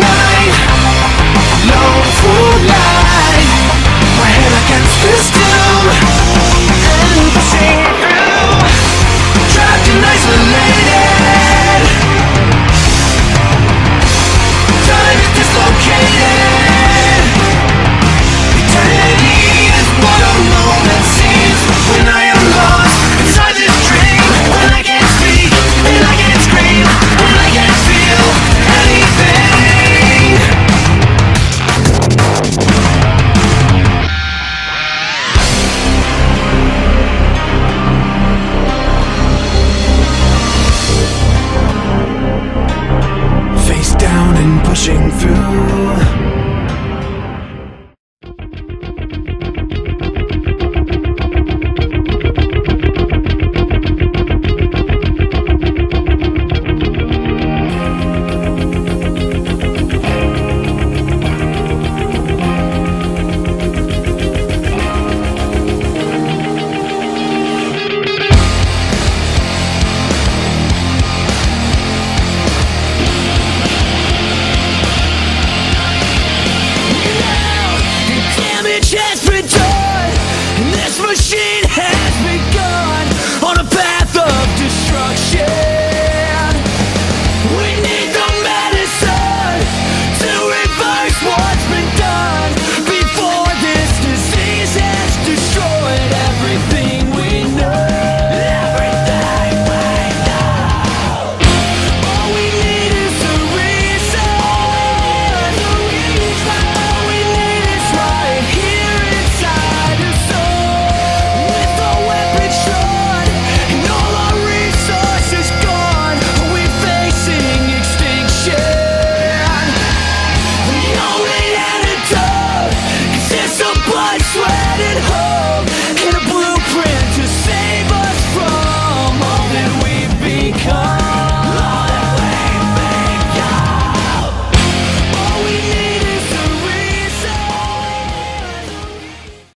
night, Long for life My head against this